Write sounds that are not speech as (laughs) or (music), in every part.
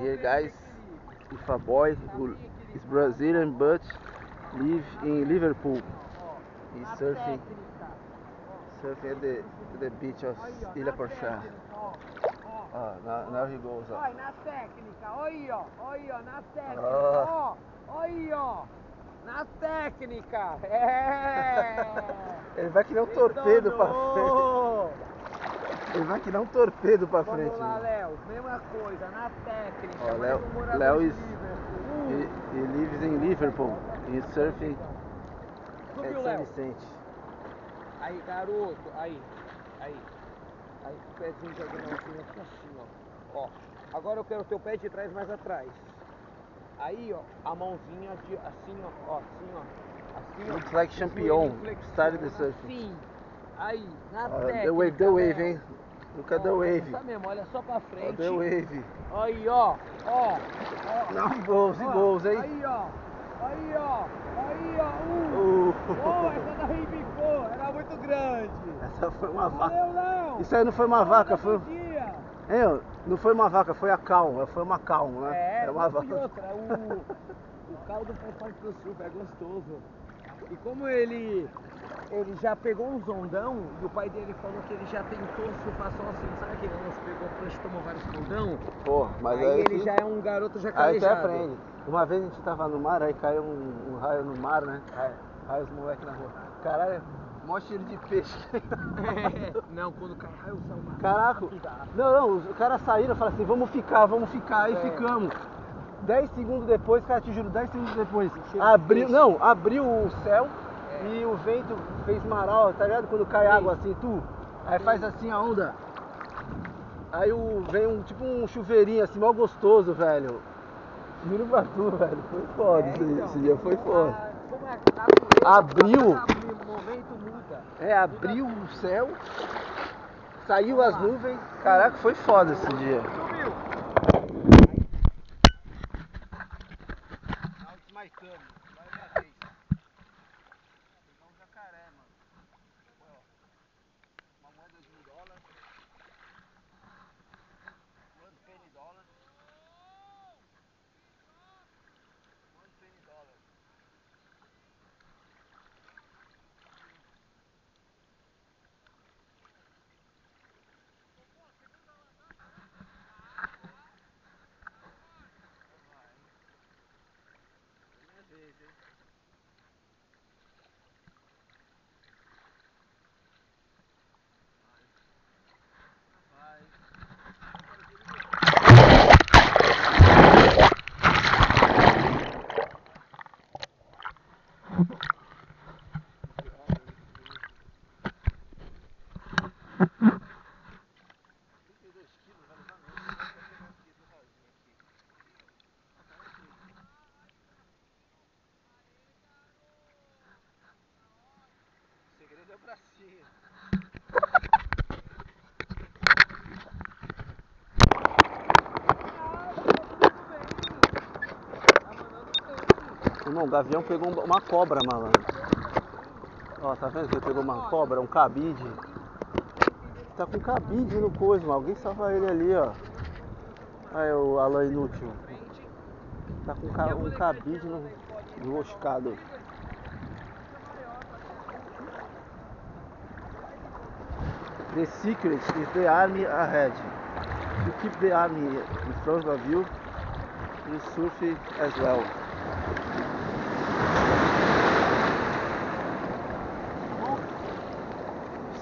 Here guys, if a boy who is Brazilian but live in Liverpool, he's surfing, surfing at the, the beach of Ilha Porchá. Ah, now, now he goes Olha, up. na técnica, olha aí, ó, olha aí, ó, na técnica, Ah. ó, aí, ó, na técnica, é! Ele vai nem um torpedo pra frente. Ele vai que nem um torpedo pra frente. Vamos lá. Léo, mesma coisa, na técnica, Ó, Léo- Léo is- Liverpool. He, he lives in Liverpool. He's surfing Subiu, São. Vicente. Aí, garoto, aí, aí, aí, pezinho diagonalzinho aqui assim, ó. Ó, agora eu quero o teu pé de trás mais atrás. Aí, ó, a mãozinha de, assim, ó, ó, assim, ó. Assim, ó. Looks like champion. Started the surfing. Assim, aí, na Ó, técnica. the wave, the wave, hein? The Ó, wave. Essa mesmo, olha só pra frente. the wave. Aí, ó, ó, ó. Não gols ó, gols, hein? Aí, ó, aí, ó, aí, ó. Uh. Uh. Oh, essa daí bicou, era muito grande. Essa foi uma vaca. Valeu, Léo. Isso aí não foi uma vaca, foi. Dia. Hein, ó, não foi uma vaca, foi a calma. Foi uma calma, né? É, É uma e vaca. outra, o, o caldo faz parte do surf, é gostoso. E como ele, ele já pegou um zondão, e o pai dele falou que ele já tentou surfar só assim, sabe aquele lance, pegou prancha e tomou vários caldão? Pô, mas aí aí, ele já é um garoto já Aí você calejado. aprende. Uma vez a gente tava no mar, aí caiu um, um raio no mar, né? Aí, aí os moleques na rua. Caralho, mó cheiro de peixe. (laughs) Não, quando cai raio, uma Caraca, não, não, os caras saíram e falaram assim, vamos ficar, vamos ficar, aí É. ficamos. 10 segundos depois, cara, te juro, 10 segundos depois, abriu, não, abriu o céu É. e o vento fez maral, tá ligado? Quando cai Sim. água assim, tu, aí faz assim a onda. Aí o, vem um tipo um chuveirinho assim, mal gostoso, velho. Juro pra tu, velho, foi foda É, esse, então, esse dia, foi foda. a- a natureza, Abriu. cada momento muda. É, abriu o céu, saiu as nuvens, caraca, foi foda esse dia. Subiu. Now it's my turn. Vai minha vez. Pegar um jacaré, mano. Olha, ó. Uma moeda de um dólar. One penny dollar. One penny dollar. Minha vez, hein? Vai. O segredo é o bracinho. Irmão, o Gavião pegou um- uma cobra, malandro. Ó, tá vendo que ele pegou uma cobra, um cabide? Tá com cabide no coisa, mano. Alguém salva ele ali, ó. Aí o Alan inútil. Tá com ca- um cabide no enroscado. The secret is the army ahead. You keep the army in front of you, you surf as well.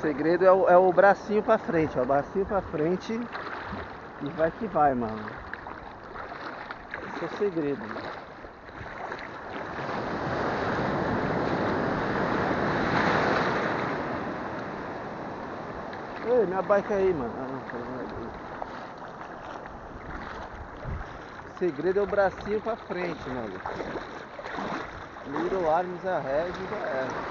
Segredo é o, é o bracinho pra frente, ó. O bracinho pra frente e vai que vai, mano. Esse é o segredo. Mano. Ei, minha bike aí, mano. Ah, não, Deus. O segredo é o bracinho pra frente, mano. Little arms ahead já era.